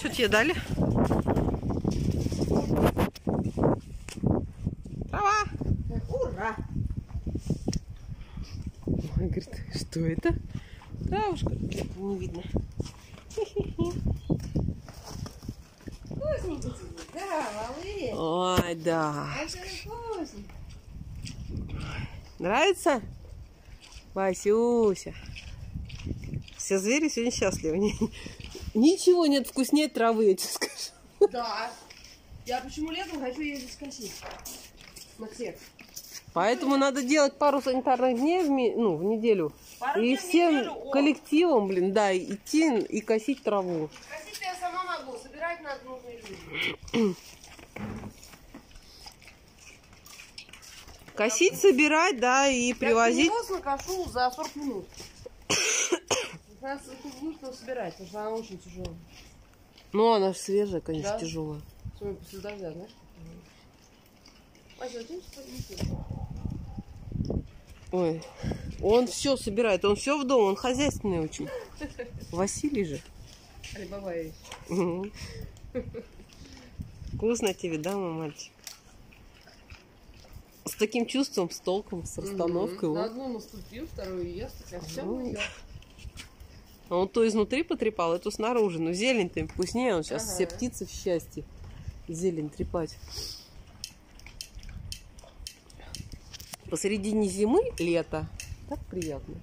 Что тебе дали? Трава. Ура! Ой, говорит, что это? Травушка. Не видно. Вкусненький тебе. Да, малыш. Ой, да. Нравится? Васюся. Все звери сегодня счастливы. Ни- Ничего нет вкуснее травы, я тебе скажу. Да. Я почему летом хочу ездить косить? На всех. Поэтому надо делать пару санитарных дней в, ми- ну, в неделю. Пару и всем неделю, о. коллективом, блин, да, идти и косить траву. Косить я сама могу, собирать надо нужные люди. Косить, собирать, да, и привозить. Я накошу за 40 минут. 15 минут надо собирать, потому что она очень тяжелая. Ну, она же свежая, конечно, Да. тяжелая. Особенно после дождя, знаешь? Ты что принесешь? Ой, он все собирает, он все в дом, он хозяйственный очень. Василий же. Алибабаевич. Мгм. Вкусно тебе, да, мой мальчик? С таким чувством, с толком, с расстановкой. Мгм. На одну наступил, вторую ест, такая все. А Он то изнутри потрепал, эту снаружи. Ну, зелень-то им вкуснее, он сейчас Ага. все птицы в счастье. Зелень трепать. Посередине зимы лето. Так приятно.